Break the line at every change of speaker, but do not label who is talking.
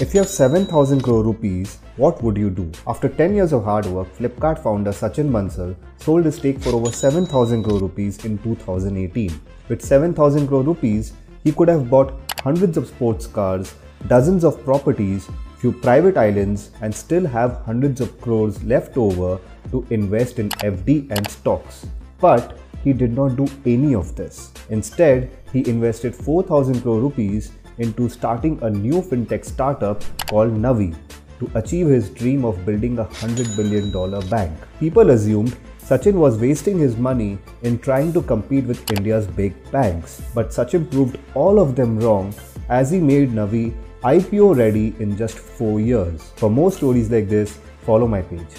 If you have 7000 crore rupees, what would you do? After 10 years of hard work, Flipkart founder Sachin Bansal sold his stake for over 7000 crore rupees in 2018. With 7000 crore rupees, he could have bought hundreds of sports cars, dozens of properties, few private islands and still have hundreds of crores left over to invest in FD and stocks. But he did not do any of this. Instead, he invested 4000 crore rupees into starting a new fintech startup called Navi to achieve his dream of building a $100 billion bank. People assumed Sachin was wasting his money in trying to compete with India's big banks. But Sachin proved all of them wrong as he made Navi IPO ready in just 4 years. For more stories like this, follow my page.